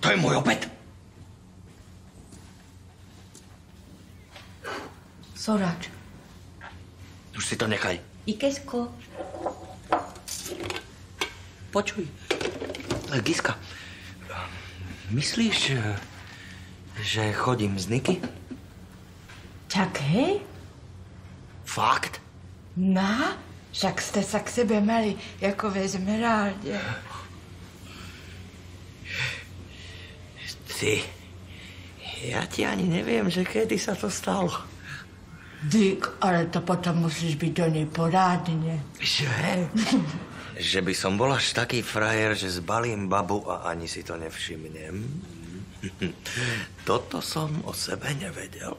To je môj obed. Sorač. Už si to nechaj. Ikesko. Počuj. Giska, myslíš, že chodím z Niky? Hej? Fakt? Na? Však ste sa k sebe mali ako ve Zmeralde. Ty, ja ti ani neviem, že kedy sa to stalo. Dick, ale to potom musíš byť do nej porádne. Že? že by som bol až taký frajer, že zbalím babu a ani si to nevšimnem. Toto som o sebe nevedel.